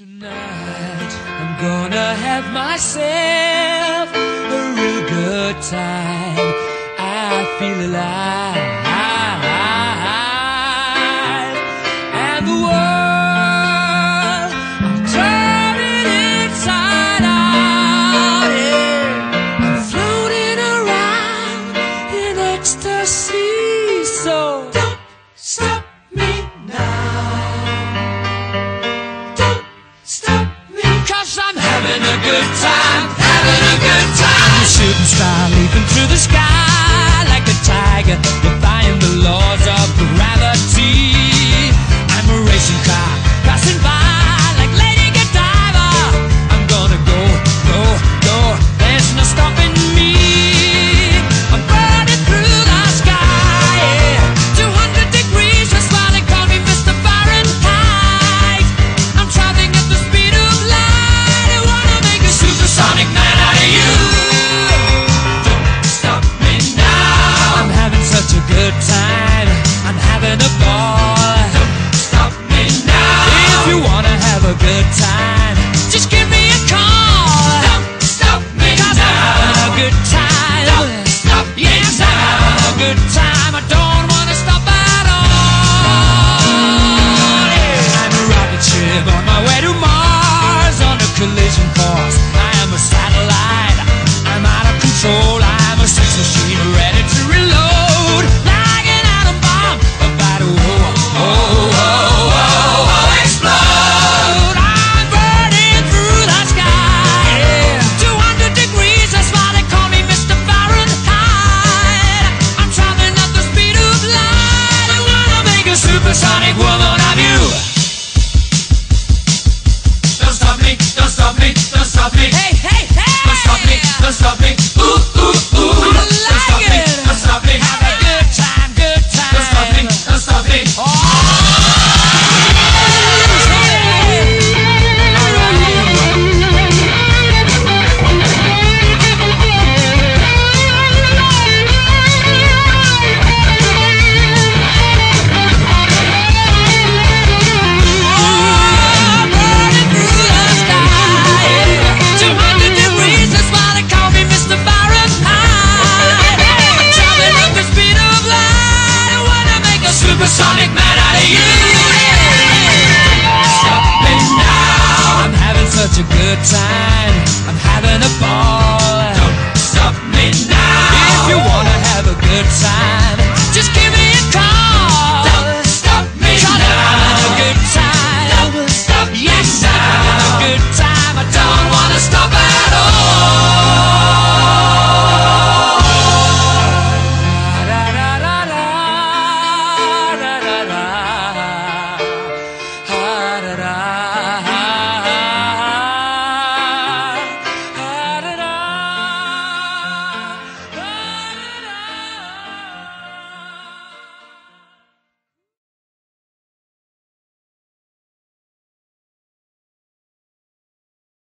Tonight, I'm gonna have myself a real good time. I feel alive. And the world, turning inside out. Yeah. I'm floating around in ecstasy. So stop. good time, having a good time. I'm a shooting star leaping through the sky like a tiger, defying the laws of gravity. I'm a racing car. good time. good time.